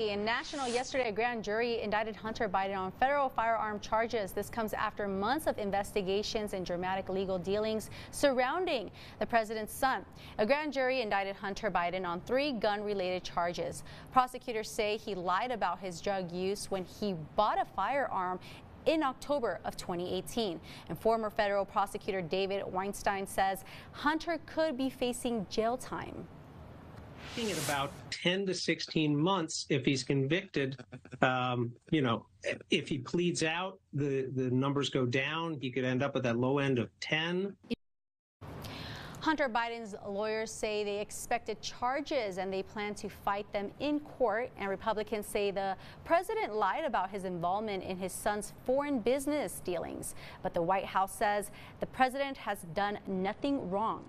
In National, yesterday, a grand jury indicted Hunter Biden on federal firearm charges. This comes after months of investigations and dramatic legal dealings surrounding the president's son. A grand jury indicted Hunter Biden on three gun-related charges. Prosecutors say he lied about his drug use when he bought a firearm in October of 2018. And former federal prosecutor David Weinstein says Hunter could be facing jail time looking at about 10 to 16 months if he's convicted. Um, you know, if he pleads out, the, the numbers go down. He could end up at that low end of 10. Hunter Biden's lawyers say they expected charges and they plan to fight them in court. And Republicans say the president lied about his involvement in his son's foreign business dealings. But the White House says the president has done nothing wrong.